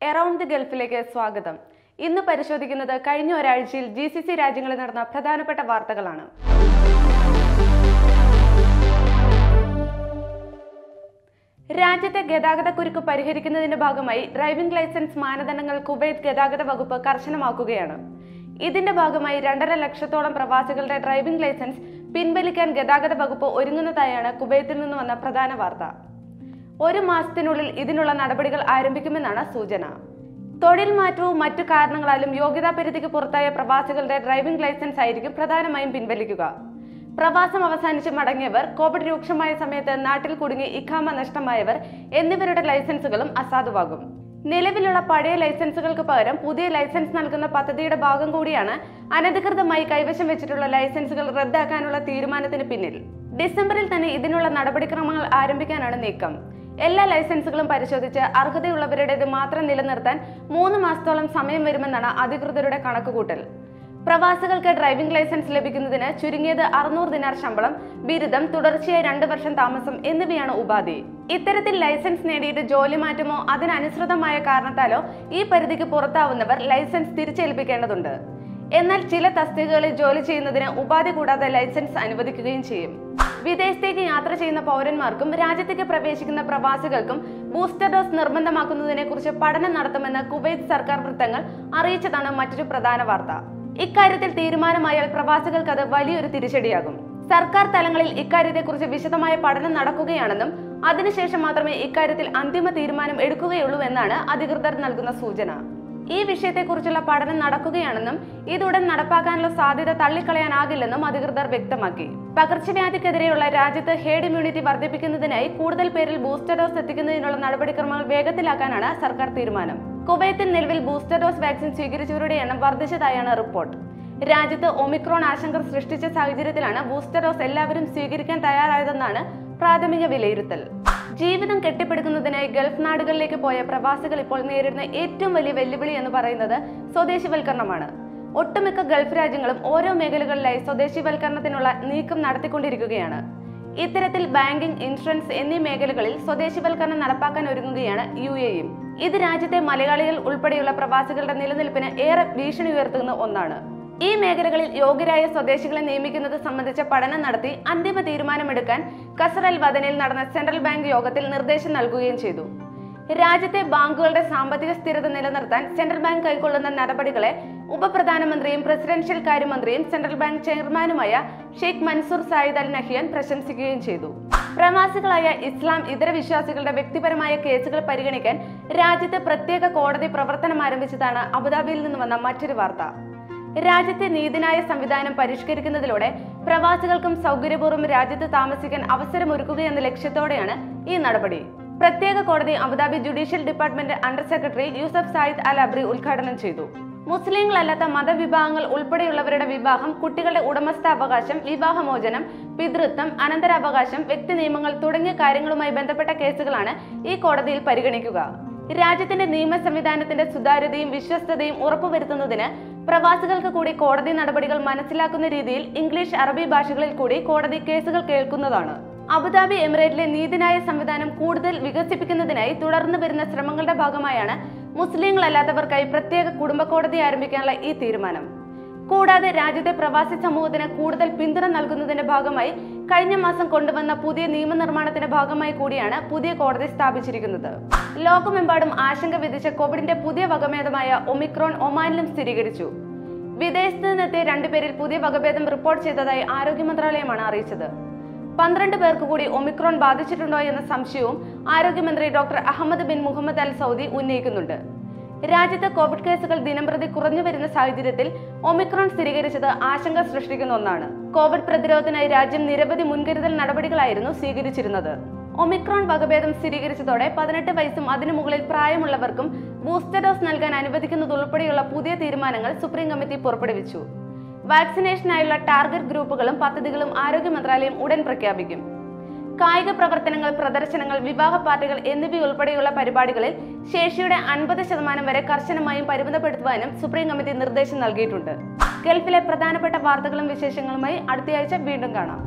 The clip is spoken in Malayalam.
എറൗണ്ട് ദി ഗൾഫിലേക്ക് സ്വാഗതം. ഇന്ന് പരിശോധിക്കുന്നത് കഴിഞ്ഞ ഒരാഴ്ചയിൽ ജി സി സി രാജ്യങ്ങളിൽ നടന്ന പ്രധാനപ്പെട്ട വാർത്തകളാണ്. രാജ്യത്തെ ഗതാഗത കുരുക്ക് പരിഹരിക്കുന്നതിന്റെ ഭാഗമായി ഡ്രൈവിംഗ് ലൈസൻസ് മാനദണ്ഡങ്ങൾ കുവൈത്ത് ഗതാഗത വകുപ്പ് കർശനമാക്കുകയാണ്. ഇതിന്റെ ഭാഗമായി രണ്ടര ലക്ഷത്തോളം പ്രവാസികളുടെ ഡ്രൈവിംഗ് ലൈസൻസ് പിൻവലിക്കാൻ ഗതാഗത വകുപ്പ് ഒരുങ്ങുന്നതായാണ് കുവൈത്തിൽ നിന്ന് വന്ന പ്രധാന വാർത്ത. ഒരു മാസത്തിനുള്ളിൽ ഇതിനുള്ള നടപടികൾ ആരംഭിക്കുമെന്നാണ് സൂചന. തൊഴിൽ മാറ്റവും മറ്റു കാരണങ്ങളാലും യോഗ്യതാ പരിധിക്ക് പുറത്തായ പ്രവാസികളുടെ ഡ്രൈവിംഗ് ലൈസൻസ് ആയിരിക്കും പ്രധാനമായും പിൻവലിക്കുക. പ്രവാസം അവസാനിച്ച് മടങ്ങിയവർ കോവിഡ് രൂക്ഷമായ സമയത്ത് നാട്ടിൽ കുടുങ്ങി ഇഖാമ നഷ്ടമായവർ എന്നിവരുടെ ലൈസൻസുകളും അസാധുവാകും. നിലവിലുള്ള പഴയ ലൈസൻസുകൾക്ക് പകരം പുതിയ ലൈസൻസ് നൽകുന്ന പദ്ധതിയുടെ ഭാഗം കൂടിയാണ് അനധികൃതമായി കൈവശം വെച്ചിട്ടുള്ള ലൈസൻസുകൾ റദ്ദാക്കാനുള്ള തീരുമാനത്തിന് പിന്നിൽ. ഡിസംബറിൽ തന്നെ ഇതിനുള്ള നടപടിക്രമങ്ങൾ ആരംഭിക്കാനാണ് നീക്കം. എല്ലാ ലൈസൻസുകളും പരിശോധിച്ച് അർഹതയുള്ളവരുടേത് മാത്രം നിലനിർത്താൻ മൂന്ന് മാസത്തോളം സമയം വരുമെന്നാണ് അധികൃതരുടെ കണക്കുകൂട്ടൽ. പ്രവാസികൾക്ക് ഡ്രൈവിംഗ് ലൈസൻസ് ലഭിക്കുന്നതിന് ചുരുങ്ങിയത് അറുന്നൂറ് ദിനാർ ശമ്പളം ബിരുദം തുടർച്ചയായി രണ്ട് വർഷം താമസം എന്നിവയാണ് ഉപാധി. ഇത്തരത്തിൽ ലൈസൻസ് നേടിയിട്ട് ജോലി മാറ്റമോ അതിനനുസൃതമായ കാരണത്താലോ ഈ പരിധിക്ക് പുറത്താവുന്നവർ ലൈസൻസ് തിരിച്ചേൽപ്പിക്കേണ്ടതുണ്ട്. എന്നാൽ ചില തസ്തികകളിൽ ജോലി ചെയ്യുന്നതിന് ഉപാധി കൂടാതെ ലൈസൻസ് അനുവദിക്കുകയും ചെയ്യും. വിദേശത്തേക്ക് യാത്ര ചെയ്യുന്ന പൗരന്മാർക്കും രാജ്യത്തേക്ക് പ്രവേശിക്കുന്ന പ്രവാസികൾക്കും ബൂസ്റ്റർ ഡോസ് നിർബന്ധമാക്കുന്നതിനെ കുറിച്ച് പഠനം നടത്തുമെന്ന് കുവൈത്ത് സർക്കാർ വൃത്തങ്ങൾ അറിയിച്ചതാണ് മറ്റൊരു പ്രധാന വാർത്ത. ഇക്കാര്യത്തിൽ തീരുമാനമായാൽ പ്രവാസികൾക്ക് അത് വലിയൊരു തിരിച്ചടിയാകും. സർക്കാർ തലങ്ങളിൽ ഇക്കാര്യത്തെക്കുറിച്ച് വിശദമായ പഠനം നടക്കുകയാണെന്നും അതിനുശേഷം മാത്രമേ ഇക്കാര്യത്തിൽ അന്തിമ തീരുമാനം എടുക്കുകയുള്ളൂ എന്നാണ് അധികൃതർ നൽകുന്ന സൂചന. ഈ വിഷയത്തെക്കുറിച്ചുള്ള പഠനം നടക്കുകയാണെന്നും ഇതുടൻ നടപ്പാക്കാനുള്ള സാധ്യത തള്ളിക്കളയാനാകില്ലെന്നും അധികൃതർ വ്യക്തമാക്കി. പകർച്ചവ്യാധിക്കെതിരെയുള്ള രാജ്യത്ത് ഹേഡ് ഇമ്മ്യൂണിറ്റി വർദ്ധിപ്പിക്കുന്നതിനായി കൂടുതൽ പേരിൽ ബൂസ്റ്റർ ഡോസ് എത്തിക്കുന്നതിനുള്ള നടപടിക്രമങ്ങൾ വേഗത്തിലാക്കാനാണ് സർക്കാർ തീരുമാനം. കുവൈത്തിൽ നിലവിൽ ബൂസ്റ്റർ ഡോസ് വാക്സിൻ സ്വീകരിച്ചവരുടെ എണ്ണം വർദ്ധിച്ചതായാണ് റിപ്പോർട്ട്. രാജ്യത്ത് ഒമിക്രോൺ ആശങ്ക സൃഷ്ടിച്ച സാഹചര്യത്തിലാണ് ബൂസ്റ്റർ ഡോസ് എല്ലാവരും സ്വീകരിക്കാൻ തയ്യാറായതെന്നാണ് പ്രാഥമിക വിലയിരുത്തൽ. ജീവിതം കെട്ടിപ്പടുക്കുന്നതിനായി ഗൾഫ് നാടുകളിലേക്ക് പോയ പ്രവാസികൾ ഇപ്പോൾ നേരിടുന്ന ഏറ്റവും വലിയ വെല്ലുവിളി എന്ന് പറയുന്നത് സ്വദേശിവൽക്കരണമാണ്. ഒട്ടുമിക്ക ഗൾഫ് രാജ്യങ്ങളും ഓരോ മേഖലകളിലായി സ്വദേശിവൽക്കരണത്തിനുള്ള നീക്കം നടത്തിക്കൊണ്ടിരിക്കുകയാണ്. ഇത്തരത്തിൽ ബാങ്കിംഗ് ഇൻഷുറൻസ് എന്നീ മേഖലകളിൽ സ്വദേശിവൽക്കരണം നടപ്പാക്കാൻ ഒരുങ്ങുകയാണ് യു എയും ഇത് രാജ്യത്തെ മലയാളികൾ ഉൾപ്പെടെയുള്ള പ്രവാസികളുടെ നിലനിൽപ്പിന് ഏറെ ഭീഷണി ഉയർത്തുന്ന ഒന്നാണ്. ഈ മേഖലകളിൽ യോഗ്യരായ സ്വദേശികളെ നിയമിക്കുന്നത് സംബന്ധിച്ച പഠനം നടത്തി അന്തിമ തീരുമാനമെടുക്കാൻ കസർ അൽ വദനിൽ നടന്ന സെൻട്രൽ ബാങ്ക് യോഗത്തിൽ നിർദ്ദേശം നൽകുകയും ചെയ്തു. രാജ്യത്തെ ബാങ്കുകളുടെ സാമ്പത്തിക സ്ഥിരത നിലനിർത്താൻ സെൻട്രൽ ബാങ്ക് കൈക്കൊള്ളുന്ന നടപടികളെ ഉപപ്രധാനമന്ത്രിയും പ്രസിഡൻഷ്യൽ കാര്യമന്ത്രിയും സെൻട്രൽ ബാങ്ക് ചെയർമാനുമായ Sheikh Mansour Zayed Al Nahyan പ്രശംസിക്കുകയും ചെയ്തു. പ്രവാസികളായ ഇസ്ലാം ഇതര വിശ്വാസികളുടെ വ്യക്തിപരമായ കേസുകൾ പരിഗണിക്കാൻ രാജ്യത്ത് പ്രത്യേക കോടതി പ്രവർത്തനം ആരംഭിച്ചതാണ് അബുദാബിയിൽ നിന്ന് വന്ന മറ്റൊരു വാർത്ത. രാജ്യത്തെ നീതിന്യായ സംവിധാനം പരിഷ്കരിക്കുന്നതിലൂടെ പ്രവാസികൾക്കും സൗകര്യപൂർവം രാജ്യത്ത് താമസിക്കാൻ അവസരമൊരുക്കുക എന്ന ലക്ഷ്യത്തോടെയാണ് ഈ നടപടി. പ്രത്യേക കോടതി Abu Dhabi judicial department under secretary Yusuf Zayed Al Abri ഉദ്ഘാടനം ചെയ്തു. മുസ്ലിങ്ങളല്ലാത്ത മതവിഭാഗങ്ങൾ ഉൾപ്പെടെയുള്ളവരുടെ വിവാഹം കുട്ടികളുടെ ഉടമസ്ഥാവകാശം വിവാഹമോചനം പിതൃത്വം അനന്തരാവകാശം വ്യക്തി നിയമങ്ങൾ തുടങ്ങിയ കാര്യങ്ങളുമായി ബന്ധപ്പെട്ട കേസുകളാണ് ഈ കോടതിയിൽ പരിഗണിക്കുക. രാജ്യത്തിന്റെ നിയമ സംവിധാനത്തിന്റെ സുതാര്യതയും വിശ്വസ്തതയും ഉറപ്പുവരുത്തുന്നതിന് പ്രവാസികൾക്ക് കൂടി കോടതി നടപടികൾ മനസ്സിലാക്കുന്ന രീതിയിൽ ഇംഗ്ലീഷ് അറബി ഭാഷകളിൽ കൂടി കോടതി കേസുകൾ കേൾക്കുന്നതാണ്. അബുദാബി എമിറേറ്റിലെ നീതിന്യായ സംവിധാനം കൂടുതൽ വികസിപ്പിക്കുന്നതിനായി തുടർന്നു വരുന്ന ശ്രമങ്ങളുടെ ഭാഗമായാണ് മുസ്ലിങ്ങളല്ലാത്തവർക്കായി പ്രത്യേക കുടുംബ കോടതി ആരംഭിക്കാനുള്ള ഈ തീരുമാനം. കൂടാതെ രാജ്യത്തെ പ്രവാസി സമൂഹത്തിന് കൂടുതൽ പിന്തുണ നൽകുന്നതിന്റെ ഭാഗമായി കഴിഞ്ഞ മാസം കൊണ്ടുവന്ന പുതിയ നിയമനിർമ്മാണത്തിന്റെ ഭാഗമായി കൂടിയാണ് പുതിയ കോടതി സ്ഥാപിച്ചിരിക്കുന്നത്. ലോകമെമ്പാടും ആശങ്ക വിധിച്ച കോവിഡിന്റെ പുതിയ വകഭേദമായ ഒമിക്രോൺ ഒമാനിലും സ്ഥിരീകരിച്ചു. വിദേശത്ത് നിന്നെത്തിയ രണ്ടുപേരിൽ പുതിയ വകഭേദം റിപ്പോർട്ട് ചെയ്തതായി ആരോഗ്യ മന്ത്രാലയമാണ് അറിയിച്ചത്. പന്ത്രണ്ട് പേർക്ക് കൂടി ഒമിക്രോൺ ബാധിച്ചിട്ടുണ്ടോ എന്ന സംശയവും ആരോഗ്യമന്ത്രി doctor Ahmed bin Mohammed Al Saudi ഉന്നയിക്കുന്നുണ്ട്. രാജ്യത്ത് കോവിഡ് കേസുകൾ ദിനംപ്രതി കുറഞ്ഞു വരുന്ന സാഹചര്യത്തിൽ ഒമിക്രോൺ സ്ഥിരീകരിച്ചത് ആശങ്ക സൃഷ്ടിക്കുന്ന ഒന്നാണ്. കോവിഡ് പ്രതിരോധത്തിനായി രാജ്യം നിരവധി മുൻകരുതൽ നടപടികളായിരുന്നു സ്വീകരിച്ചിരുന്നത്. ഒമിക്രോൺ വകഭേദം സ്ഥിരീകരിച്ചതോടെ പതിനെട്ട് വയസ്സും അതിനു മുകളിൽ പ്രായമുള്ളവർക്കും ബൂസ്റ്റർ ഡോസ് നൽകാൻ അനുവദിക്കുന്നതുൾപ്പെടെയുള്ള പുതിയ തീരുമാനങ്ങൾ സുപ്രീം കമ്മിറ്റി പുറപ്പെടുവിച്ചു. വാക്സിനേഷനായുള്ള ടാർഗറ്റ് ഗ്രൂപ്പുകളും പദ്ധതികളും ആരോഗ്യ മന്ത്രാലയം ഉടൻ പ്രഖ്യാപിക്കും. കായിക പ്രവർത്തനങ്ങൾ പ്രദർശനങ്ങൾ വിവാഹ പാർട്ടികൾ എന്നിവയുൾപ്പെടെയുള്ള പരിപാടികളിൽ ശേഷിയുടെ അൻപത് ശതമാനം വരെ കർശനമായും പരിമിതപ്പെടുത്തുവാനും സുപ്രീം കമ്മിറ്റി നിർദ്ദേശം നൽകിയിട്ടുണ്ട്. ഗൾഫിലെ പ്രധാനപ്പെട്ട വാർത്തകളും വിശേഷങ്ങളുമായി അടുത്തയാഴ്ച വീണ്ടും കാണാം